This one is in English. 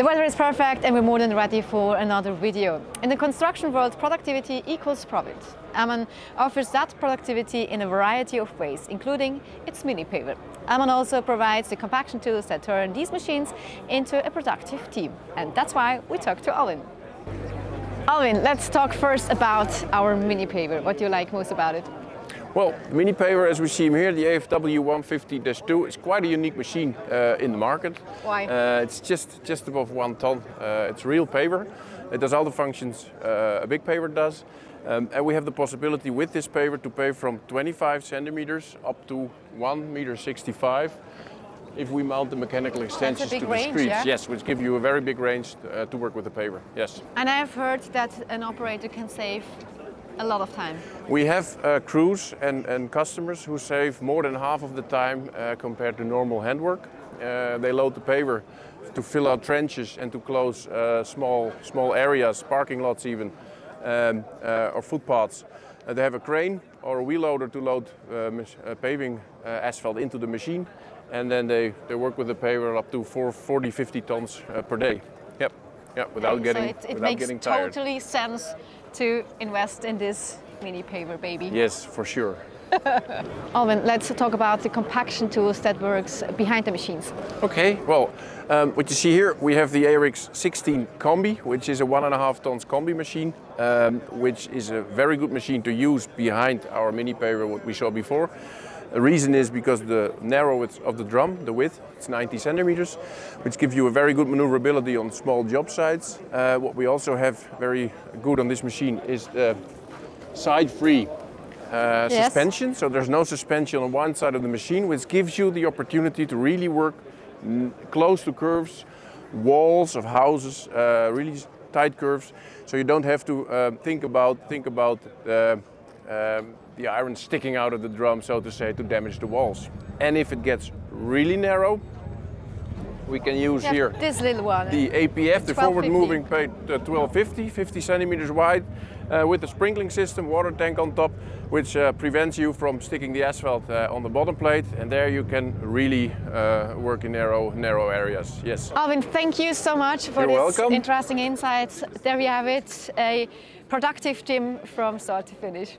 The weather is perfect and we're more than ready for another video. In the construction world, productivity equals profit. Ammann offers that productivity in a variety of ways, including its mini paver. Ammann also provides the compaction tools that turn these machines into a productive team. And that's why we talk to Alwin. Alwin, let's talk first about our mini paver. What do you like most about it? Well, the mini paver, as we see him here, the AFW 150-2, is quite a unique machine uh, in the market. Why? Uh, it's just just above one ton. Uh, it's real paver. It does all the functions uh, a big paver does. Um, and we have the possibility with this paver to pave from 25 centimeters up to 1 meter 65 if we mount the mechanical extensions to the range, screeds. yeah? Yes, which give you a very big range uh, to work with the paver. Yes. And I have heard that an operator can save a lot of time. We have uh, crews and, and customers who save more than half of the time uh, compared to normal handwork. Uh, they load the paver to fill out trenches and to close uh, small, small areas, parking lots even, um, uh, or footpaths. Uh, they have a crane or a wheel loader to load paving asphalt into the machine and then they, they work with the paver up to four, 40, 50 tons per day. Yep, without getting, so it, it without makes getting tired. totally sense to invest in this mini paver baby. Yes, for sure. Alwin, let's talk about the compaction tools that works behind the machines. Okay, well, um, what you see here, we have the ARX 16 Combi, which is a one and a half tons combi machine, um, which is a very good machine to use behind our mini paver, what we saw before. The reason is because the narrow width of the drum, the width, it's 90 centimeters, which gives you a very good maneuverability on small job sites. Uh, what we also have very good on this machine is the side-free uh, Yes. suspension. So there's no suspension on one side of the machine, which gives you the opportunity to really work close to curves, walls of houses, uh, really tight curves. So you don't have to uh, think about think about uh, um, the iron sticking out of the drum, so to say, to damage the walls. And if it gets really narrow, we can use Yeah, here this little one. the APF, the forward moving plate, uh, 1250, 50 centimeters wide, uh, with a sprinkling system, water tank on top, which uh, prevents you from sticking the asphalt uh, on the bottom plate. And there you can really uh, work in narrow, narrow areas. Yes. Alwin, thank you so much for You're this welcome. interesting insights. There we have it, a productive gym from start to finish.